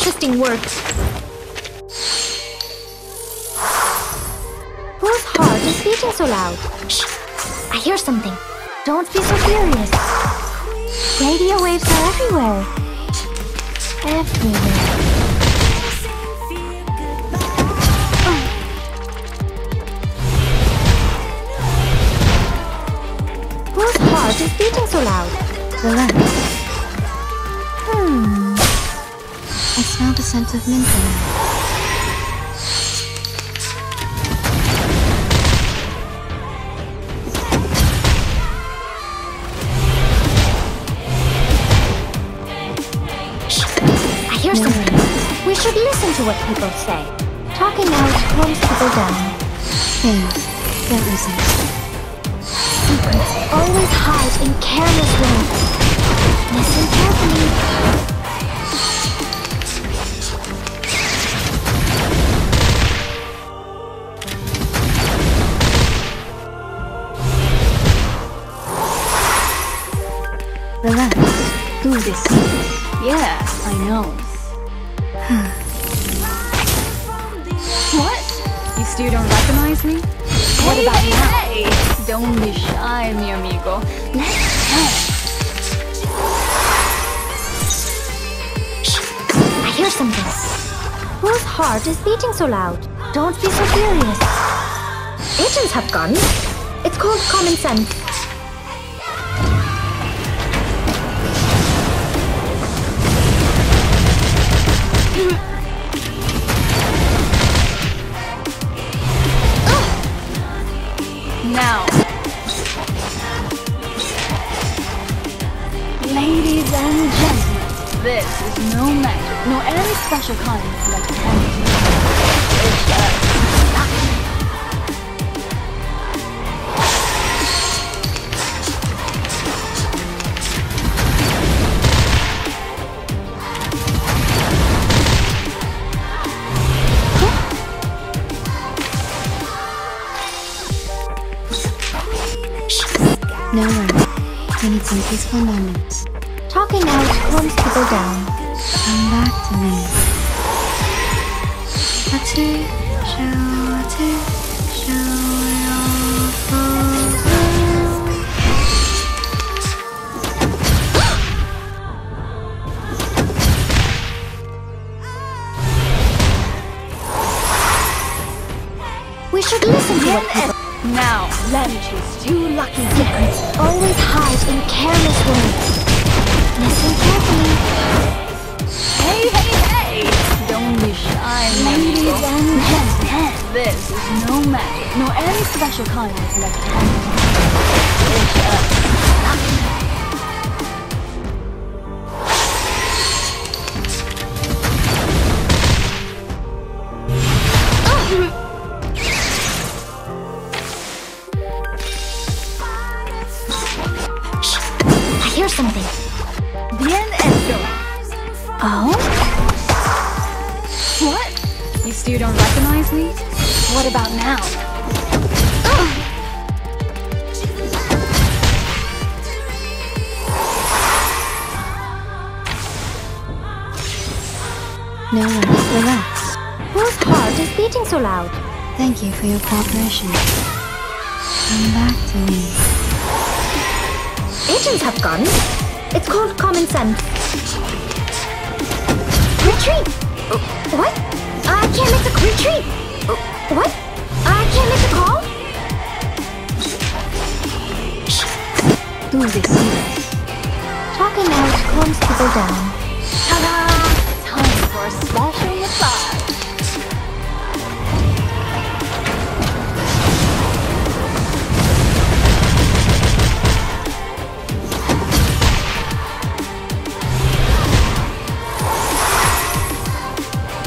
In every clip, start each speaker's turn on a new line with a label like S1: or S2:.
S1: interesting work. Whose heart is beating so loud? Shh! I hear something. Don't be so furious. Radio waves are everywhere. Everywhere. Whose heart is beating so loud? Relax. I smell the scent of mint in there. Shh. I hear something. We should listen to what people say. Talking out calms people down. Things. Don't listen. Secrets always hide in careless ways. Listen carefully.
S2: Do this. Yeah, I know. what? You still don't recognize me? What
S1: Hey,
S2: about
S1: hey,
S2: now?
S1: hey!
S2: Don't be shy, mi amigo. Let's dance.
S1: I hear something. Whose heart is beating so loud? Don't be so furious. Agents have guns. It's called common sense.
S2: Now. Ladies and gentlemen, this is no magic, no any special kind of electronic. It's just
S3: No worries. We need some peaceful moments.
S1: Talking out calms people down.
S3: Come back to me. Ati, show, ati, show
S1: listen to what people
S2: now. Choose you lucky
S1: Secrets always hide in careless ways. Listen carefully.
S2: Hey, hey, hey! Don't be shy,
S1: Ladies and gentlemen.
S2: This is no magic, nor any special kind of electronic. It's just
S1: I hear something.
S2: bien esto.
S1: Oh?
S2: What? You still don't recognize me? What about now?
S3: No worries. Relax.
S1: Whose heart is beating so loud?
S3: Thank you for your cooperation. Come back to me.
S1: Agents have guns. It's called common sense. Retreat! What? I can't make the retreat! What? I can't make the call?
S2: Do this.
S1: Talking out calms people down.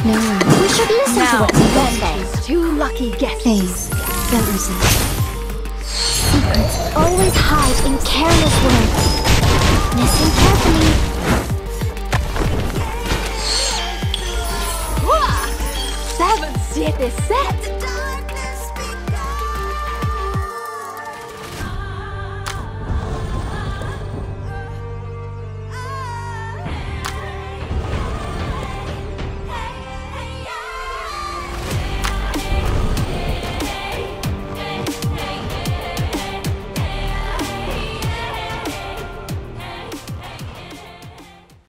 S3: No worries.
S1: We should listen to
S2: Now,
S1: what people
S2: let
S1: say.
S2: two lucky guesses.
S3: Don't resist.
S1: Secrets always hide in careless words. Listen carefully.
S2: Seven, siete, set.